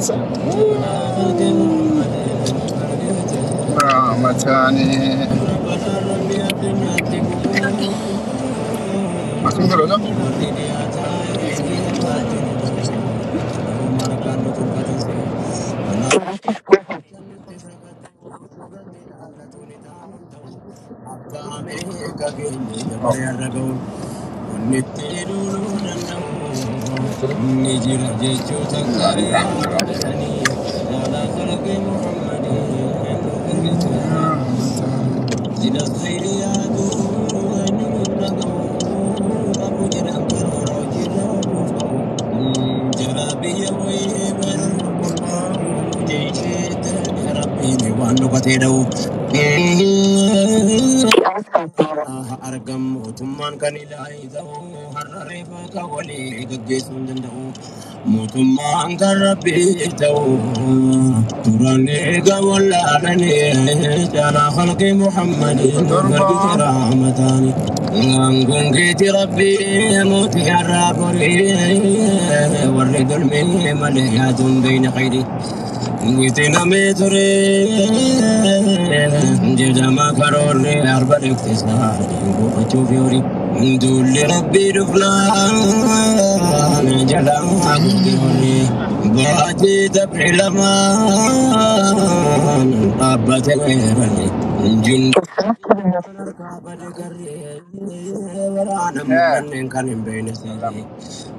isa rahmatani Masuk dong. Ni jira jechuudha gaarii godhatanii jaalala kalaqee Muhammadii jira khayrii yaaduu eenyu nurra ga'u qabu jedhan argamu mootummaan kan ilaahi ta'u har'a reefa walii gaggeessuu hin danda'u mootummaan kan rabbii ta'u turaan eega wallaalanii jaala halkii muhammadii garbite raamataani gaangoon keeti rabbii mootii har'aa qorii warri galmee malee yaatuun beeyna qaydi. Witi namee ture jedhama karoorri arba dhuftisaa gochuuf yoori duulli rabbii dhufnaan jedhama goge horii baatee taphee lamaan dhaabbate weerale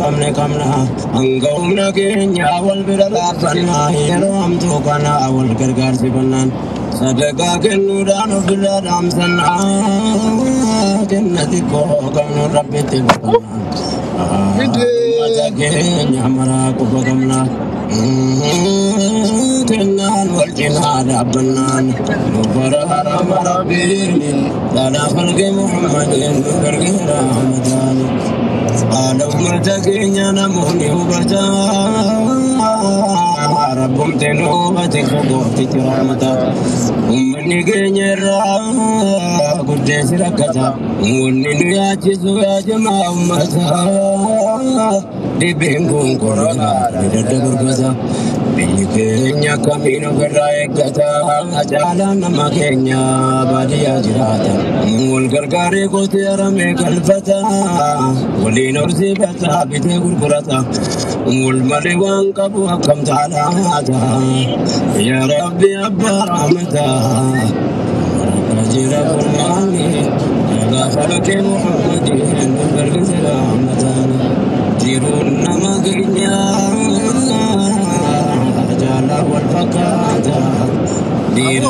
qabne qabna hanga'uuf nageenya wal bira dhaabsanna yeroo hamtuu kana wal gargaarsi bannaan sadagaa kennuudhaan of bira dhaamsanna jannati koo qabnu rabbitti baqannaan. ገኝ አመራ ቁበ ገምና ትናን ወልጭና ዳበናን ነበረ አመራ ቢርኒ ላላ ፈልገ ሙሐመድን ፈርገ ረመዳን አለው ምርተገኛ ነሙኒ ውበታ Rabbuumtee nu oofate gooftichi raamata. Uummanni keenya irraa guddeessi rakkata. Wanni nu yaachisu yaajamaa uummata. Dhibbeen kun koronaa ni daddabarfata. Biyyi keenya akkamiin ofirraa eeggata caalaan nama keenya baadiyyaa jiraata wal gargaaree kootee haramee galfata waliin horsiifata bitee gurgurata wal malee waan qabu akkam taalaata yaa rabbi abbaa rahmata jira qurmaani gaafa lakkee muhammadin nu gargaarsa rahmataani jiruun nama keenyaa wal fakkaata dhiira